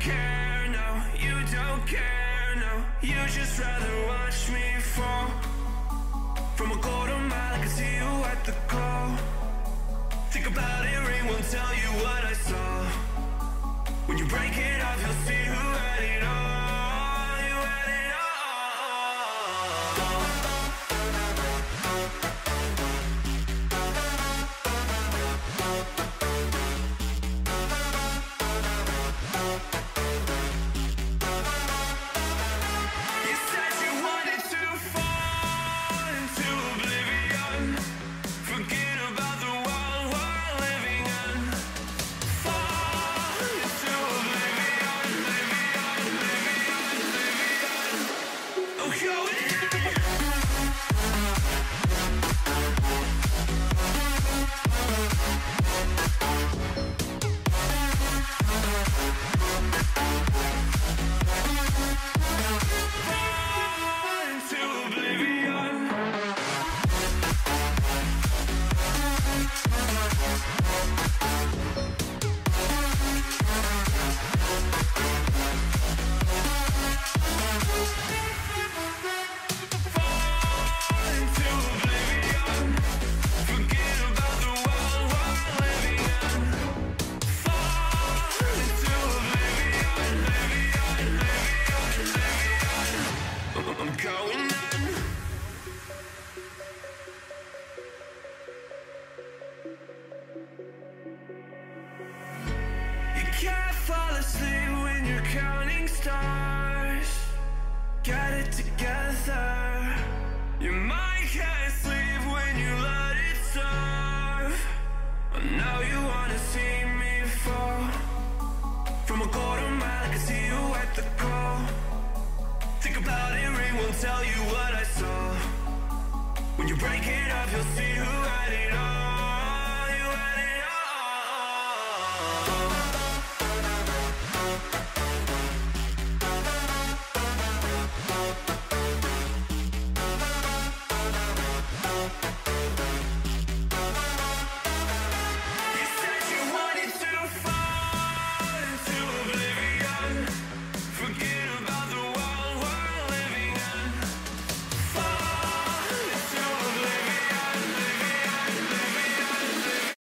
care, no, you don't care, no. You just rather watch me fall. From a golden mile, I can see you at the call. Think about it, ring won't tell you what I saw. When you break it off, you'll see who I Oh, fall when you're counting stars. Get it together. Your mind can't sleep when you let it serve. And now you wanna see me fall. From a quarter mile, I can see you at the glow. Think about it, ring won't tell you what I saw. When you break it up, you'll see who.